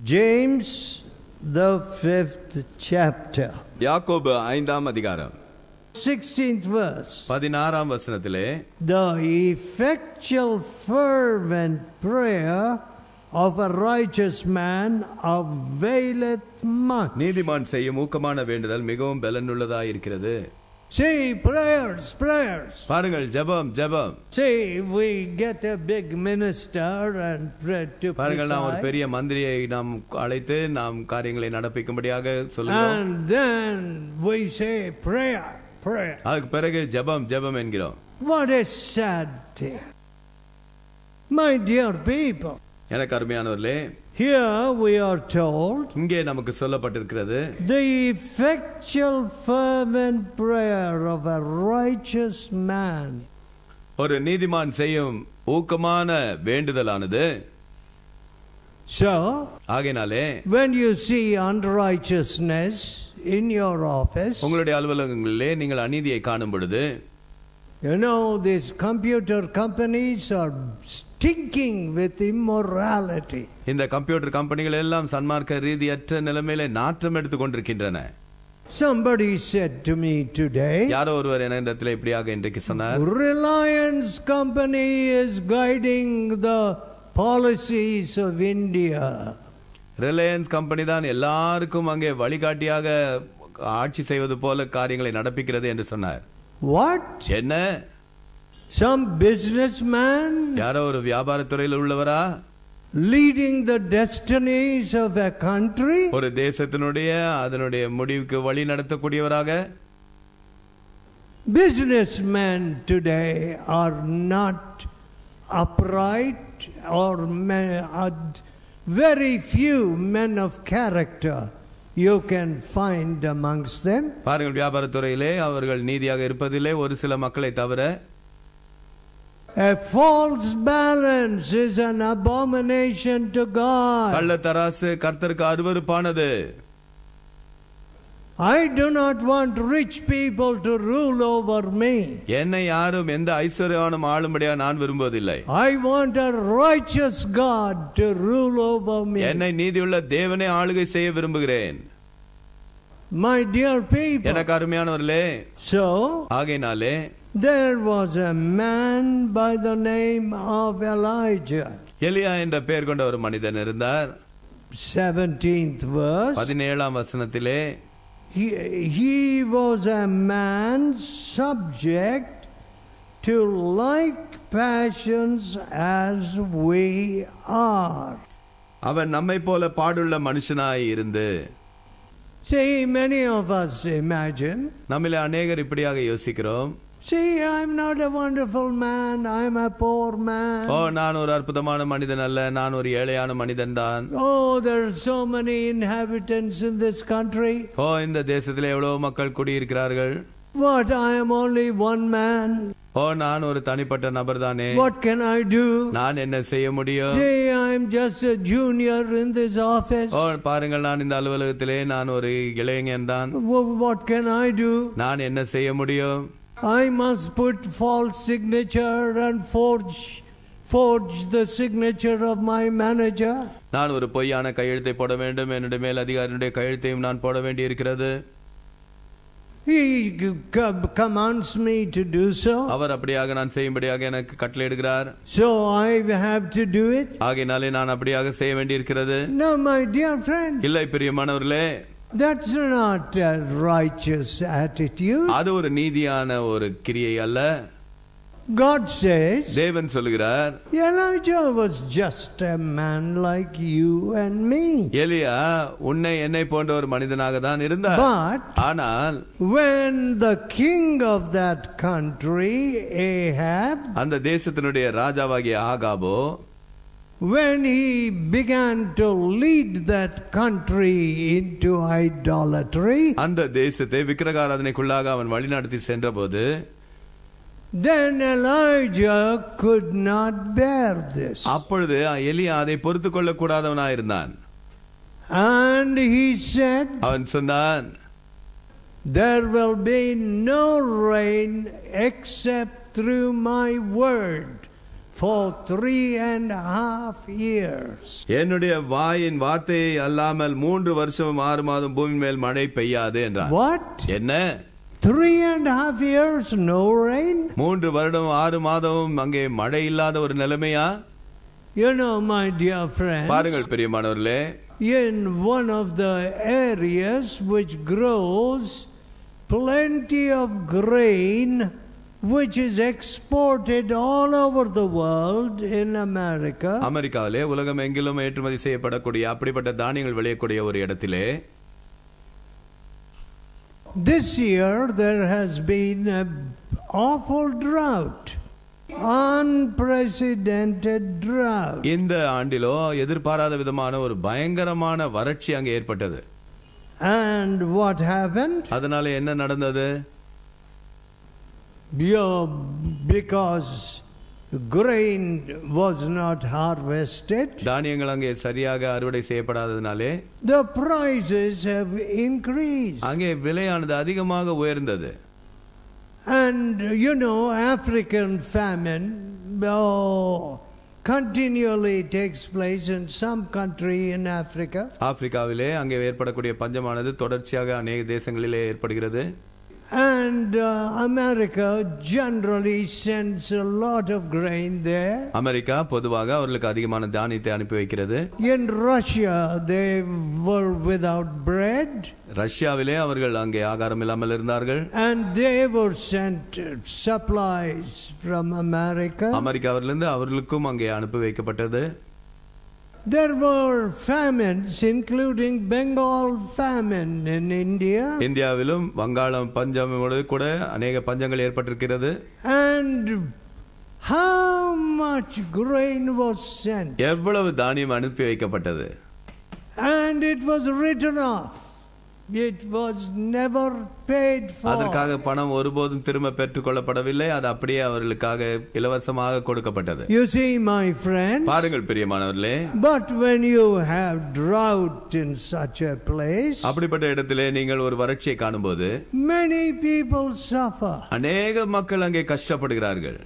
James, the fifth chapter, யாக்கோபு ஐந்தாம் அதிகாரம் 16th verse. பதினாறாம் வசனத்திலே The effectual, fervent prayer of a righteous man availeth much. நீதிமான் செய்யும் ஊக்கமான வேண்டுதல் மிகவும் பலனுள்ளதாயிருக்கிறது See, prayers, prayers. பாருங்கள் ஜெபம் ஜெபம் See, we get a big minister and pray to பாருங்கள் நாம் ஒரு preside, பெரிய மந்திரியை நாம் அழைத்து நாம் காரியங்களை நடப்பிக்கும்படியாக சொல்லுவோம் and then we say prayer, prayer. அதுக்கு பிறகு ஜெபம் ஜெபம் என்கிறோம் What a sad thing. My dear people, எனக்கு அருமையானவர்களே here we are told இங்கே நமக்கு சொல்லப்பட்டிருக்கிறது the effectual, fervent prayer of a righteous man. ஒரு நீதிமான் செய்யும் ஊக்கமான வேண்டுதலானது So, ஆகையினாலே when you see unrighteousness in your office, உங்களுடைய அலுவலகங்களிலே நீங்கள் அநீதியை காணும் பொழுது you know these computer companies are stinking with immorality. இந்த கம்ப்யூட்டர் கம்பெனிகள் எல்லாம் சன்மார்க்க ரீதியற்ற நிலைமையில நாற்றம் எடுத்துக் கொண்டிருக்கின்றன Somebody said to me today, யாரோ ஒருவர் என்னிடத்தில் இப்படியாக இன்றைக்கு சொன்னார் Reliance Company is guiding the policies of India. Reliance company தான் எல்லாருக்கும் அங்கே வழிகாட்டியாக ஆட்சி செய்வது போல காரியங்களை நடப்பிக்கிறது என்று சொன்னார் What? என்ன Some businessman யாரோ ஒரு வியாபாரத்துறையில் உள்ளவரா leading the destinies of a country? ஒரு தேசத்தினுடைய அதனுடைய முடிவுக்கு வழி நடத்தக்கூடியவராக Businessmen today are not upright or men, are very few men of character you can find amongst them. பாருங்கள் வியாபாரத்துறையிலே அவர்கள் நீதியாக இருப்பதிலே ஒரு சில மக்களை தவிர A false balance is an abomination to God. கள்ளத்தராசு கர்த்தருக்கு அருவருப்பானது I do not want rich people to rule over me. என்னை யாரும் எந்த ஐஸ்வர்யவானும் ஆளும்படியா நான் விரும்புவதில்லை I want a righteous God to rule over me. என்னை நீதியுள்ள தேவனே ஆளுகை செய்ய விரும்புகிறேன் My dear people. எனக்கு அருமையானவர்களே So, ஆகையினாலே there was a man by the name of Elijah. எலியா என்ற பெயர் கொண்ட ஒரு மனிதன் இருந்தார் 17th verse. பதினேழாம் வசனத்திலே He, he was a man subject to like passions as we are. அவன் நம்மை போல பாடுள்ள மனுஷனாய் இருந்து See, many of us imagine, நம்மில அநேகர் இப்படியாக யோசிக்கிறோம் see, I'm not a wonderful man, I'm a poor man. ஓ நான் ஒரு அற்புதமான மனிதன் அல்ல நான் ஒரு ஏழையான மனிதன் தான் Oh, there are so many inhabitants in this country. ஓ இந்த தேசத்திலே எவ்வளவு மக்கள் குடியிருக்கிறார்கள் What, I am only one man. ஓ நான் ஒரு தனிப்பட்ட நபர் தானே What can I do? நான் என்ன செய்ய முடியும் See, I'm just a junior in this office. ஓ பாருங்கள் நான் இந்த அலுவலகத்திலே நான் ஒரு இளைஞன் தான் Wh- What can I do? நான் என்ன செய்ய முடியும் I must put false signature and forge forge the signature of my manager. நான் ஒரு பொய்யான கையெழுத்தை போட வேண்டும் என்னுடைய மேல் அதிகாரியுடைய கையெழுத்தையும் நான் போட வேண்டி இருக்கிறது He c- c- commands me to do so. அவர் அப்படியாக நான் செய்யும்படியாக எனக்கு கட்டளையிடுகிறார் So I have to do it. ஆகையினாலே நான் அப்படியாக செய்ய வேண்டி இருக்கிறது No, my dear friend, இல்லை பிரியமானவர்களே that's not a righteous attitude. அது ஒரு நீதியான ஒரு கிரியை அல்ல God says தேவன் சொல்லுகிறார் Elijah was just a man like you and me. எலியா உன்னை என்னை போன்ற ஒரு மனிதனாக தான் இருந்தார் But ஆனால் when the king of that country, Ahab, அந்த தேசத்தினுடைய ராஜாவாகிய ஆகாபோ when he began to lead that country into idolatry, அந்த தேசத்தை விக்கிரகாராதனைக்குள்ளாக அவன் வழிநடத்தி சென்றபோது then Elijah could not bear this. அப்பொழுது எலியா அதை பொறுத்து கொள்ளக்கூடாதவனாயிருந்தான் And he said, அவன் சொன்னான் There will be no rain except through my word For three and a half years. என்னுடைய வாயின் வார்த்தையை அல்லாமல் மூன்று வருஷம் ஆறு மாதம் பூமி மேல் மழை பெய்யாது என்றார் What? என்ன Three and a half years, no rain? மூன்று வருடம் ஆறு மாதமும் அங்கே மழை இல்லாத ஒரு நிலைமையா You know, my dear friends, பாருங்கள் பிரியமானவர்களே in one of the areas which grows plenty of grain, which is exported all over the world in America, அமெரிக்காவிலே உலகம் எங்கிலும் ஏற்றுமதி செய்யப்படக்கூடிய அப்படிப்பட்ட தானியங்கள் விளையக்கூடிய ஒரு இடத்திலே this year there has been an awful drought, unprecedented drought. இந்த ஆண்டிலோ எதிர்பாராத விதமான ஒரு பயங்கரமான வறட்சி அங்கே ஏற்பட்டது And what happened? அதனால என்ன நடந்தது Yeah, because grain was not harvested, தானியங்கள் அங்கே சரியாக அறுவடை செய்யப்படாததினாலே the prices have increased. அங்கே விலையானது அதிகமாக உயர்ந்தது And you know, African famine oh, continually takes place in some country in Africa. ஆப்பிரிக்காவிலே அங்கே ஏற்படக்கூடிய பஞ்சமானது தொடர்ச்சியாக அநேக தேசங்களிலே ஏற்படுகிறது And uh, America generally sends a lot of grain there. America பொதுவாக அவர்களுக்கு அதிகமான தானியத்தை அனுப்பி வைக்கிறது In Russia, they were without bread. ரஷ்யாவிலே அவர்கள் அங்கே ஆகாரம் இல்லாமல் இருந்தார்கள் And they were sent uh, supplies from America. அமெரிக்காவிலிருந்து அவர்களுக்கும் அங்கே அனுப்பி வைக்கப்பட்டது There were famines, including Bengal famine in India. இந்தியாவிலும் வங்காளம் பஞ்சமோடு கூட அநேக பஞ்சங்கள் ஏற்பட்டிருக்கிறது And how much grain was sent? எவ்வளவு தானியம் அனுப்பி வைக்கப்பட்டது And it was written off. It was never paid for. அதற்காக பணம் ஒருபோதும் திரும்ப பெற்றுக் கொள்ளப்படவில்லை அது அப்படியே அவர்களுக்காக இலவசமாக கொடுக்கப்பட்டது You see, my friend, பாருங்கள் பிரியமானவர்களே but when you have drought in such a place, அப்படிப்பட்ட இடத்திலே நீங்கள் ஒரு வறட்சியை காணும்போது many people suffer. அநேக மக்கள் அங்கே கஷ்டப்படுகிறார்கள்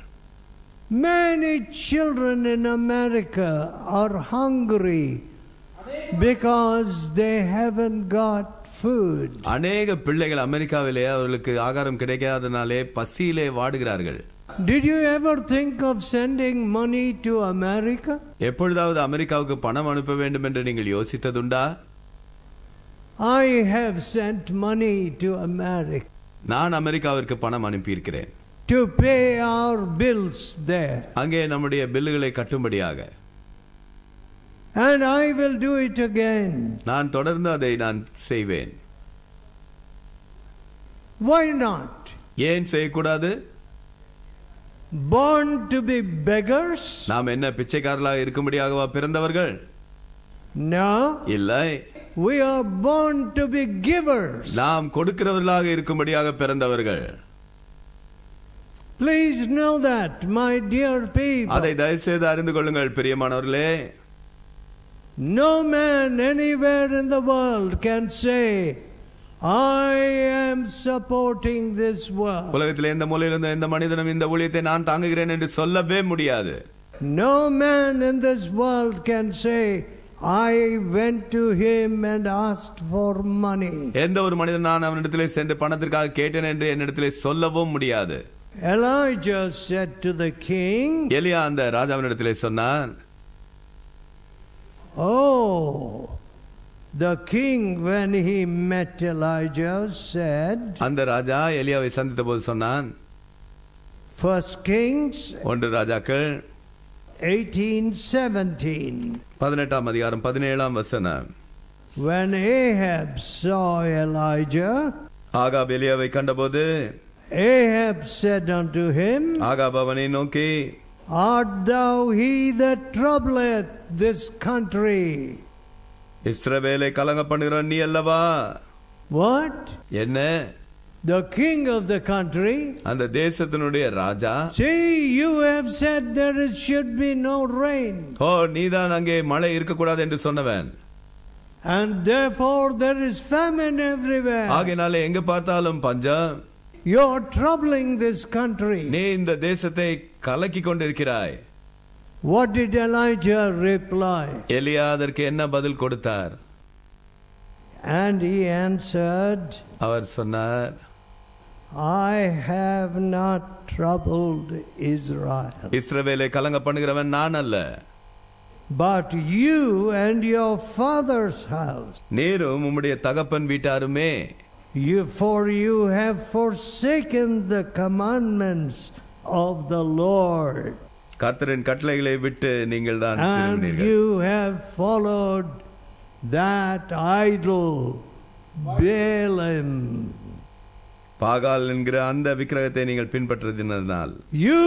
Many children in America are hungry because they haven't got food. அநேக பிள்ளைகள் அமெரிக்காவிலே அவர்களுக்கு ஆகாரம் கிடைக்காதனாலே பசியிலே வாடுகிறார்கள் Did you ever think of sending money to America? எப்பொழுதாவது அமெரிக்காவுக்கு பணம் அனுப்ப வேண்டும் என்று நீங்கள் யோசித்ததுண்டா I have sent money to America நான் அமெரிக்காவிற்கு பணம் அனுப்பியிருக்கிறேன் to pay our bills there. அங்கே நம்முடைய பில்லுகளை கட்டும்படியாக And I will do it again. நான் தொடர்ந்து அதை நான் செய்வேன் Why not? ஏன் செய்யக்கூடாது Born to be beggars? நாம் என்ன பிச்சைக்காரர்களாக இருக்கும்படியாகவா பிறந்தவர்கள் No. இல்லை We are born to be givers. நாம் கொடுக்கிறவர்களாக இருக்கும்படியாக பிறந்தவர்கள் Please know that, my dear people. அதை தயவு செய்து அறிந்து கொள்ளுங்கள் பிரியமானவர்களே No man anywhere in the world can say, I am supporting this world. உலகத்தில் எந்த மூலையில் இருந்த எந்த மனிதனும் இந்த ஊழியத்தை நான் தாங்குகிறேன் என்று சொல்லவே முடியாது No man in this world can say, I went to him and asked for money. எந்த ஒரு மனிதன் நான் அவனிடத்திலே சென்று பணத்திற்காக கேட்டேன் என்று என்னிடத்திலே சொல்லவும் முடியாது Elijah said to the king, எலியா அந்த ராஜாவினிடத்திலே சொன்னான் Oh, the king, when he met Elijah, said, அந்த ராஜா எலியாவை சந்தித்த போது சொன்னான் First Kings ஒன்று ராஜாக்கள் 18:17. பதினெட்டாம் அதிகாரம் பதினேழாம் வசனம் When Ahab saw Elijah, Ahab எலியாவை கண்டபோது Ahab said unto him, Ahab அவனை நோக்கி Art thou he that troubleth this country? இஸ்ரவேலை கலங்க பண்ணுகிறவன் நீ அல்லவா What? என்ன The king of the country? அந்த தேசத்தினுடைய ராஜா See, you have said there is, should be no rain, ஓ நீதான் அங்கே மழை இருக்கக்கூடாது என்று சொன்னவன் and therefore there is famine everywhere. ஆகையினாலே எங்க பார்த்தாலும் பஞ்சம் You're troubling this country. நீ இந்த தேசத்தை கலக்கி கொண்டிருக்கிறாய் What did Elijah reply? எலியா அதற்கு என்ன பதில் கொடுத்தார் And he answered, அவர் சொன்னார் I have not troubled Israel, இஸ்ரவேலை கலங்க பண்ணுகிறவன் நான் அல்ல but you and your father's house. நீரும் உம்முடைய தகப்பன் வீட்டாருமே you, for you have forsaken the commandments of the Lord. and you have followed that idol Baalim. you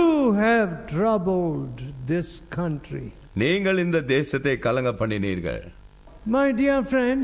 have troubled this country. my dear friends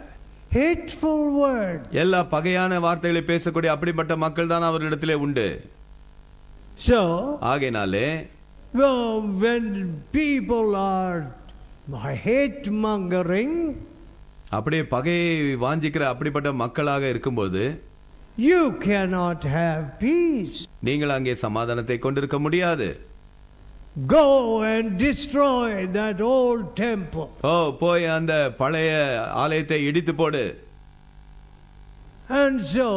hateful words. எல்லா பகையான வார்த்தைகளை பேசக்கூடிய அப்படிப்பட்ட மக்கள் தான் அவர்களிடத்திலே உண்டு So, ஆகையினாலே when people are hate mongering, அப்படியே பகையை வாஞ்சிக்கிற அப்படிப்பட்ட மக்களாக இருக்கும்போது you cannot have peace. நீங்கள் அங்கே சமாதானத்தை கொண்டிருக்க முடியாது Go and destroy that old temple. ஓ போய் அந்த பழைய ஆலயத்தை இடித்து போடு And so,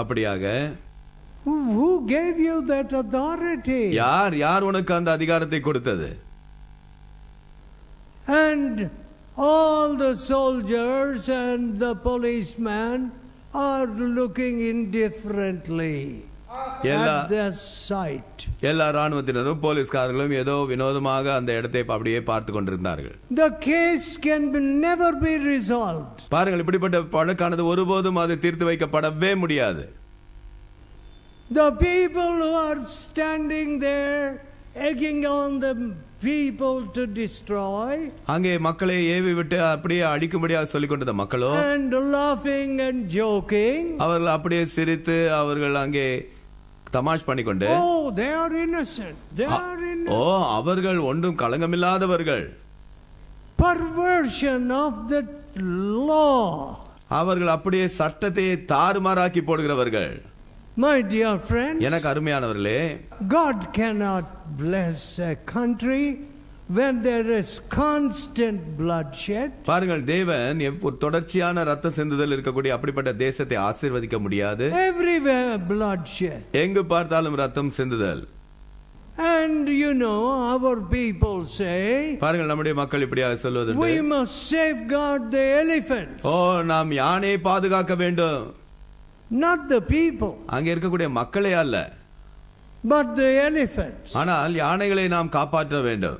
அப்படியாக who who gave you that authority? யார் யார் உனக்கு அந்த அதிகாரத்தை கொடுத்தது And all the soldiers and the policemen are looking indifferently எல்லா. எல்லா ராணுவத்தினரும் போலீஸ்காரர்களும் ஏதோ வினோதமாக அந்த இடத்தை அப்படியே பார்த்து கொண்டிருந்தார்கள் The case can be, never be resolved. பாருங்கள் இப்படிப்பட்ட வழக்கானது ஒருபோதும் அது தீர்த்து வைக்கப்படவே முடியாது The people who are standing there egging on the people to destroy அங்கே மக்களை ஏவி விட்டு அப்படியே அடிக்கும்படியாக சொல்லிக் கொண்டிருந்த மக்களோ and laughing and joking. அவர்கள் அப்படியே சிரித்து அவர்கள் அங்கே தமாஷ் பண்ணிக்கொண்டு Oh. ஓ அவர்கள் ஒன்றும் களங்கமில்லாதவர்கள் Perversion of the law. அவர்கள் அப்படியே சட்டத்தை தாறுமாறாக்கி போடுகிறவர்கள் My dear friends, எனக்கு அருமையானவர்களே God cannot bless a country when there is constant bloodshed. பாருங்கள் தேவன் எப்போ- தொடர்ச்சியான ரத்த சிந்துதல் இருக்கக்கூடிய அப்படிப்பட்ட தேசத்தை ஆசீர்வதிக்க முடியாது Everywhere bloodshed. எங்கு பார்த்தாலும் ரத்தம் சிந்துதல் And you know, our people say, பாருங்கள் நம்முடைய மக்கள் இப்படியாக சொல்வதுண்டு we must safeguard the elephant, ஓ நாம் யானையை பாதுகாக்க வேண்டும் not the people, அங்கே இருக்கக்கூடிய மக்களே அல்ல but the elephants. ஆனால் யானைகளை நாம் காப்பாற்ற வேண்டும்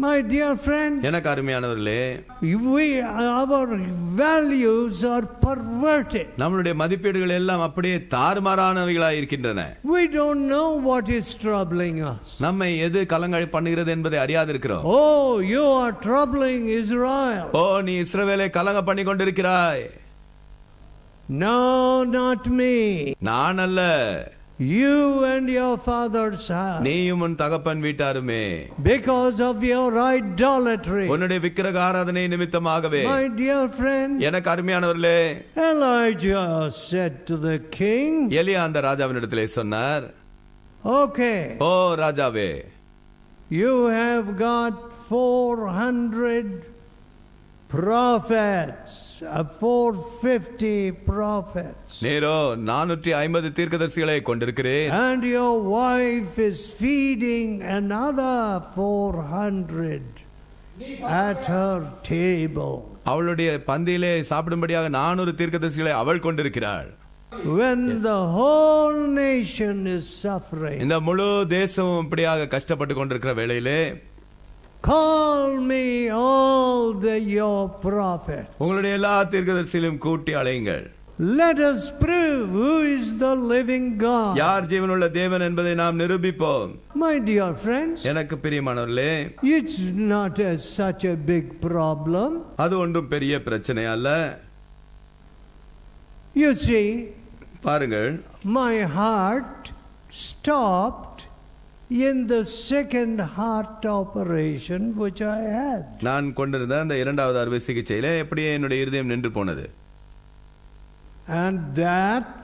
My dear friend, எனக்கு அருமையானவர்களே we, our values are perverted. நம்மளுடைய மதிப்பீடுகள் எல்லாம் அப்படியே தாறுமாறானவைகளாய் இருக்கின்றன We don't know what is troubling us. நம்மை எது கலங்க பண்ணுகிறது என்பதை அறியாதிருக்கிறோம் Oh, you are troubling Israel. ஓ நீ இஸ்ரவேலை கலங்க பண்ணி கொண்டிருக்கிறாய் No, not me. நான் அல்ல You and your father's house. நீயும் உன் தகப்பன் வீட்டாருமே Because of your idolatry. உன்னுடைய விக்கிரக ஆராதனை நிமித்தமாகவே My dear friend, எனக்கு அருமையானவர்களே Elijah said to the king, எலியா அந்த ராஜாவினிடத்திலே சொன்னார் Okay, ஓ ராஜாவே you have got 400 prophets, uh, 450 prophets, நீரோ நானூற்றி ஐம்பது தீர்க்கதரிசிகளை கொண்டிருக்கிறேன். And your wife is feeding another 400 at her table. அவளுடைய பந்தியிலே சாப்பிடும்படியாக நானூறு தீர்க்கதரிசிகளை அவள் கொண்டிருக்கிறாள். When the whole nation is suffering, இந்த முழு தேசமும் இப்படியாக கஷ்டப்பட்டு கொண்டிருக்கிற வேளையிலே Call me all the your prophets. உங்களுடைய எல்லா தீர்க்கதரிசியிலும் கூட்டி அழையுங்கள் Let us prove who is the living God. யார் ஜீவனுள்ள தேவன் என்பதை நாம் நிரூபிப்போம் My dear friends, எனக்கு பிரியமானவர்களே it's not a, such a big problem. அது ஒன்றும் பெரிய பிரச்சனை அல்ல You see, பாருங்கள் my heart stopped in the second heart operation which I had. நான் கொண்டிருந்த அந்த இரண்டாவது அறுவை சிகிச்சையில எப்படியே என்னுடைய இருதயம் நின்று போனது And that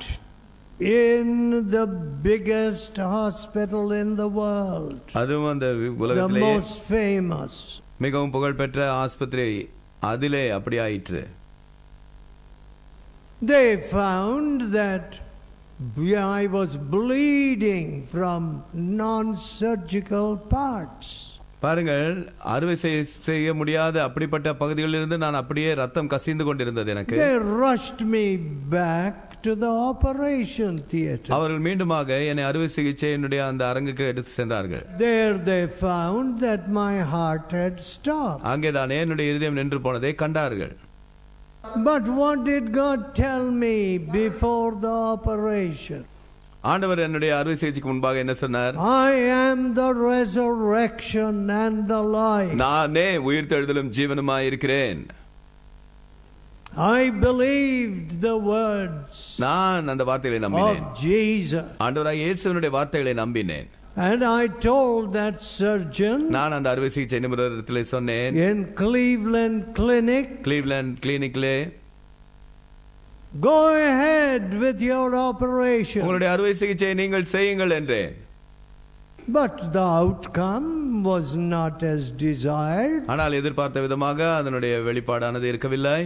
in the biggest hospital in the world, அதுவும் அந்த the உலகத்திலேயே most famous. மிகவும் புகழ்பெற்ற ஆஸ்பத்திரி அதிலே அப்படி ஆயிற்று They found that I was bleeding from non surgical parts. பாருங்கள் அறுவை செய்ய- செய்ய முடியாத அப்படிப்பட்ட பகுதிகளிலிருந்து நான் அப்படியே ரத்தம் கசிந்து கொண்டிருந்தது எனக்கு They rushed me back to the operation theater. அவர்கள் மீண்டுமாக என்னை அறுவை சிகிச்சை என்னுடைய அந்த அரங்குக்கு எடுத்து சென்றார்கள் There they found that my heart had stopped. அங்கேதானே என்னுடைய இருதயம் நின்று போனதை கண்டார்கள் But what did God tell me before the operation? ஆண்டவர் என்னுடைய அறுவை சிகிச்சைக்கு முன்பாக என்ன சொன்னார் I am the resurrection and the life. நானே உயிர்த்தெழுதலும் ஜீவனுமாய் இருக்கிறேன் I believed the words நான் அந்த வார்த்தைகளை நம்பினேன் of Jesus. ஆண்டவராக இயேசுவினுடைய வார்த்தைகளை நம்பினேன் And I told that surgeon நான் அந்த அறுவை சிகிச்சை நிபுணரிடத்திலே சொன்னேன் in Cleveland Clinic, Cleveland கிளினிக்லே go ahead with your operation. உங்களுடைய அறுவை சிகிச்சையை நீங்கள் செய்யுங்கள் என்றேன் But the outcome was not as desired. ஆனால் எதிர்பார்த்த விதமாக அதனுடைய வெளிப்பாடானது இருக்கவில்லை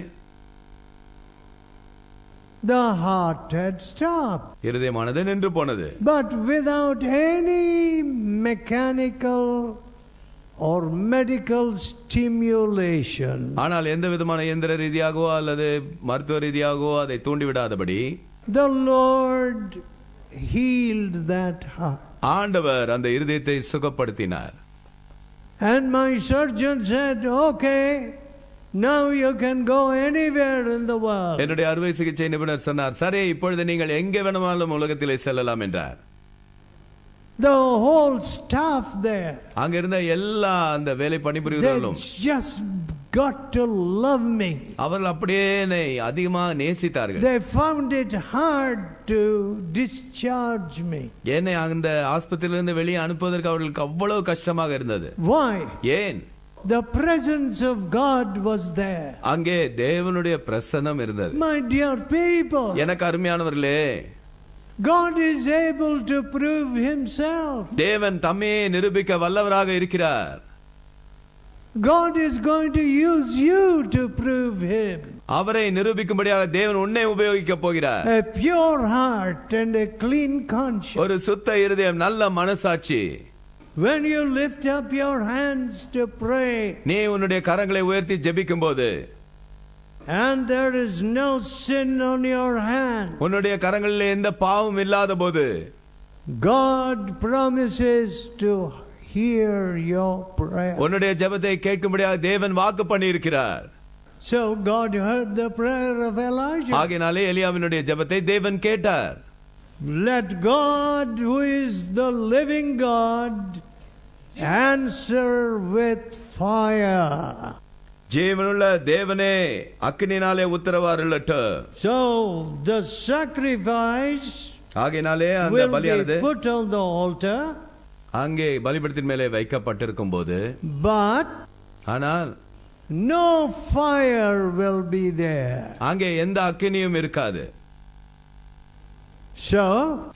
The heart had stopped. இருதயமானது நின்று போனது But without any mechanical or medical stimulation, ஆனால் எந்த விதமான இயந்திர ரீதியாகவோ அல்லது மருத்துவ ரீதியாகவோ அதை தூண்டிவிடாதபடி the Lord healed that heart. ஆண்டவர் அந்த இருதயத்தை சுகப்படுத்தினார் And my surgeon said, Okay, now you can go anywhere in the world. என்னுடைய அறுவை சிகிச்சை நிபுணர் சொன்னார் சரி இப்பொழுது நீங்கள் எங்கே வேணுமானாலும் உலகத்திலே செல்லலாம் என்றார் The whole staff there, அங்க இருந்த எல்லா அந்த வேலை they பணிபுரிவர்களும் just got to love me. அவர்கள் அப்படியே என்னை அதிகமாக நேசித்தார்கள் They found it hard to discharge me. என்னை அந்த ஆஸ்பத்திரியிலிருந்து வெளியே அனுப்புவதற்கு அவர்களுக்கு அவ்வளவு கஷ்டமாக இருந்தது Why? ஏன் The presence of God was there. அங்கே தேவனுடைய பிரசன்னம் இருந்தது My dear people, எனக்கு அருமையானவர்களே God is able to prove Himself. தேவன் தம்மையே நிரூபிக்க வல்லவராக இருக்கிறார் God is going to use you to prove Him. அவரை நிரூபிக்கும்படியாக தேவன் உன்னை உபயோகிக்க போகிறார் A pure heart and a clean conscience. ஒரு சுத்த இருதயம் நல்ல மனசாட்சி When you lift up your hands to pray நீ உன்னுடைய கரங்களை உயர்த்தி ஜெபிக்கும் போது and there is no sin on your hand, உன்னுடைய கரங்களில் எந்த பாவம் இல்லாத போது God promises to hear your prayer. உன்னுடைய ஜெபத்தை கேட்கும்படியாக தேவன் வாக்கு பண்ணி இருக்கிறார் So God heard the prayer of Elijah. ஆகையினாலே எலியாவினுடைய ஜெபத்தை தேவன் கேட்டார் Let God, who is the living God, answer with fire. ஜீவனுள்ள தேவனே அக்கினினாலே உத்தரவாருள்ளட்டும் So the sacrifice ஆகையினாலே அந்த will பலியானது be put on the altar, அங்கே பலிபடத்தின் மேலே வைக்கப்பட்டிருக்கும் போது but ஆனால் no fire will be there. அங்கே எந்த அக்கினியும் இருக்காது So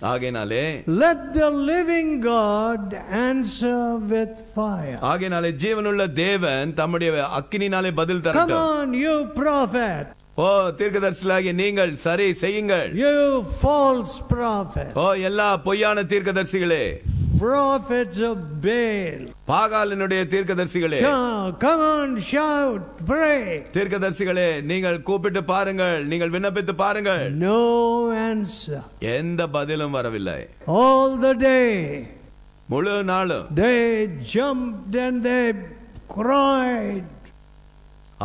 ஆகையினாலே let the living God answer with fire. ஆகையினாலே ஜீவனுள்ள தேவன் தம்முடைய அக்கினினாலே பதில் Come தரட்டும் on, you prophet, ஓ தீர்க்கதரிசிகளாகிய நீங்கள் சரி செய்யுங்கள் you false prophet, ஓ எல்லா பொய்யான தீர்க்கதரிசிகளே prophets of Baal. பாகாலினுடைய தீர்க்கதரிசிகளே Shout, come on, shout, pray. தீர்க்கதரிசிகளே நீங்கள் கூப்பிட்டு பாருங்கள் நீங்கள் விண்ணப்பித்து பாருங்கள் No answer. எந்த பதிலும் வரவில்லை All the day முழு நாளும் they jumped and they cried,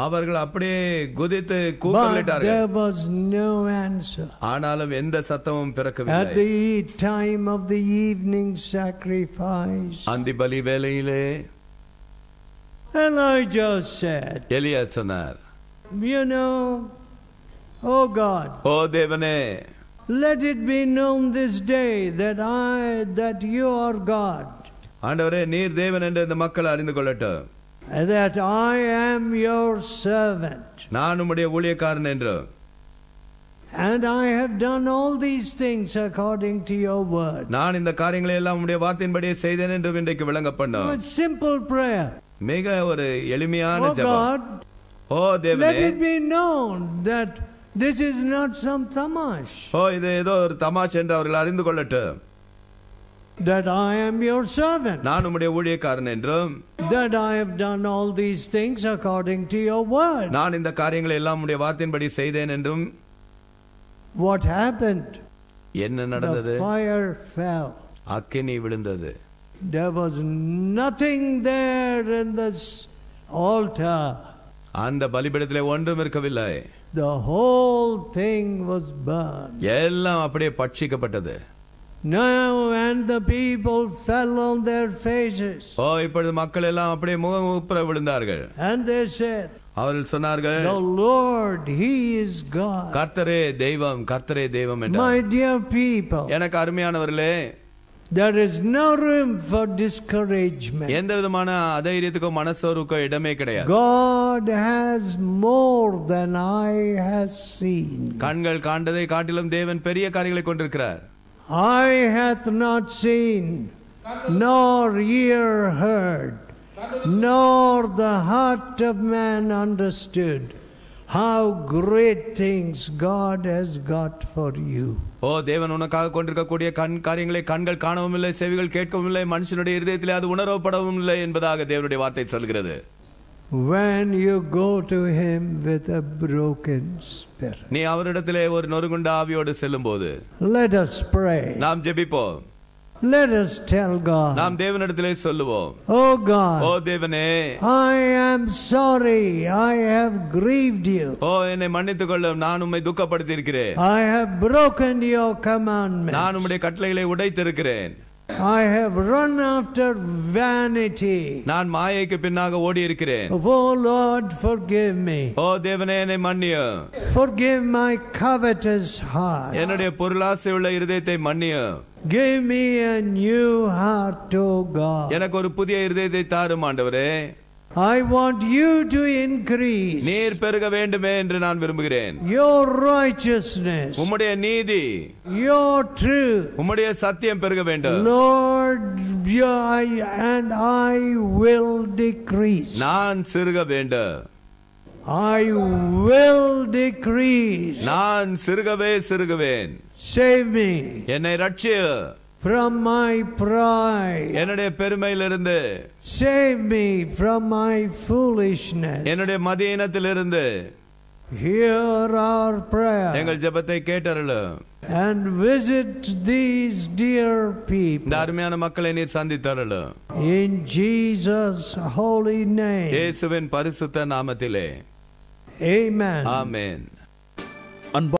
அவர்கள் அப்படியே குதித்து but கூக்கலிட்டார்கள் there was no answer. ஆனாலும் எந்த சத்தமும் At பிறக்கவில்லை the time of the evening sacrifice, அந்தி பலி வேளையிலே Elijah said, எலியா சொன்னார் You know, oh God, ஓ தேவனே let it be known this day that I, that you are God, ஆண்டவரே நீர் தேவன் என்று இந்த மக்கள் அறிந்து கொள்ளட்டும் that I am your servant. நான் உம்முடைய ஊழியக்காரன் என்று And I have done all these things according to your word. நான் இந்த காரியங்களை எல்லாம் உம்முடைய வார்த்தையின்படியே செய்தேன் என்றும் இன்றைக்கு விளங்க பண்ணும் It's simple prayer. மிக ஒரு எளிமையான Oh ஜெபம் God, ஓ let தேவனே it be known that this is not some tamash, ஓ இது ஏதோ ஒரு தமாஷ் என்று அவர்கள் அறிந்து கொள்ளட்டும் that I am your servant, நான் உம்முடைய ஊழியக்காரன் என்றும் that I have done all these things according to your word. நான் இந்த காரியங்களை எல்லாம் உம்முடைய வார்த்தையின்படி செய்தேன் என்றும் What happened? என்ன நடந்தது The fire fell. அக்கினி விழுந்தது There was nothing there in this altar. அந்த பலிபீடத்திலே ஒன்றும் இருக்கவில்லை The whole thing was burned. எல்லாம் அப்படியே பட்சிக்கப்பட்டது Now, and the people fell on their faces. ஓ இப்பொழுது மக்கள் எல்லாம் அப்படியே முகமுப்புற விழுந்தார்கள் And they said, அவர்கள் சொன்னார்கள் The Lord, He is God. கர்த்தரே தெய்வம் கர்த்தரே தெய்வம் என்றார் My dear people, எனக்கு அருமையானவர்களே there is no room for discouragement. எந்த விதமான அதைரியத்துக்கோ மனசோர்வுக்கோ இடமே கிடையாது God has more than eye has seen. கண்கள் காண்டதை காட்டிலும் தேவன் பெரிய காரியங்களை கொண்டிருக்கிறார் Eye hath not seen, nor ear heard, nor the heart of man understood how great things God has got for you. ஓ தேவன் உனக்காக கொண்டிருக்கக்கூடிய கண் காரியங்களை கண்கள் காணவும் இல்லை செவிகள் கேட்கவும் இல்லை மனுஷனுடைய இருதயத்திலே அது உணரப்படவும் இல்லை என்பதாக தேவனுடைய வார்த்தை சொல்கிறது When you go to Him with a broken spirit. நீ அவரிடத்திலே ஒரு நொறுங்குண்ட ஆவியோடு செல்லும் போது Let us pray. நாம் ஜெபிப்போம் Let us tell God, நாம் தேவனிடத்திலே சொல்லுவோம் Oh ஓ God, தேவனே I am sorry I have grieved you. ஓ என்னை மன்னித்துக் கொள்ளும் நான் உம்மை துக்கப்படுத்தி இருக்கிறேன் I have broken your commandments. நான் உம்முடைய கட்டளைகளை உடைத்திருக்கிறேன் I have run after vanity. நான் மாயைக்கு பின்னாக ஓடி இருக்கிறேன் Oh Lord, forgive me. ஓ தேவனே என்னை மன்னியும் Forgive my covetous heart. என்னுடைய பொருளாசை உள்ள இருதயத்தை மன்னியும் Give me a new heart, O God. எனக்கு ஒரு புதிய இருதயத்தை தாரும் ஆண்டவரே I want you to increase நீர் பெருக வேண்டுமே என்று நான் விரும்புகிறேன் your righteousness, உம்முடைய நீதி your truth. உம்முடைய சத்தியம் பெருக வேண்டும் Lord, you- I- and I will decrease. நான் சிறுக வேண்டும் I will decrease. நான் சிறுகவே சிறுகுவேன் Save me என்னை ரட்சிய from my pride. என்னுடைய பெருமையிலிருந்து Save me from my foolishness. என்னுடைய மதியினத்திலிருந்து Hear our prayer எங்கள் ஜெபத்தை கேட்டருளும் and visit these dear இந்த people. அருமையான மக்களை நீர் சந்தித்தருளும் In Jesus' holy name. இயேசுவின் பரிசுத்த நாமத்திலே Amen. ஆமென் அன்பா